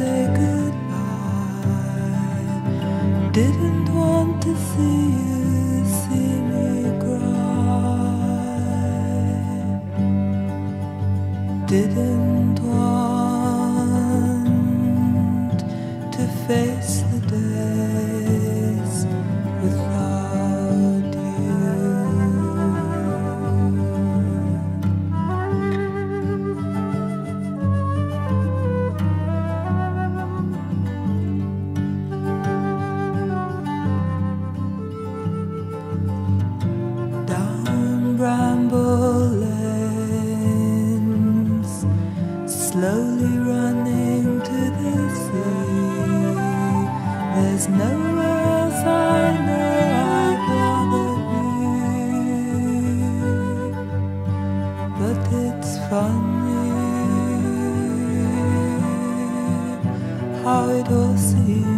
say goodbye. Didn't want to see you, see me cry. Didn't how it all seems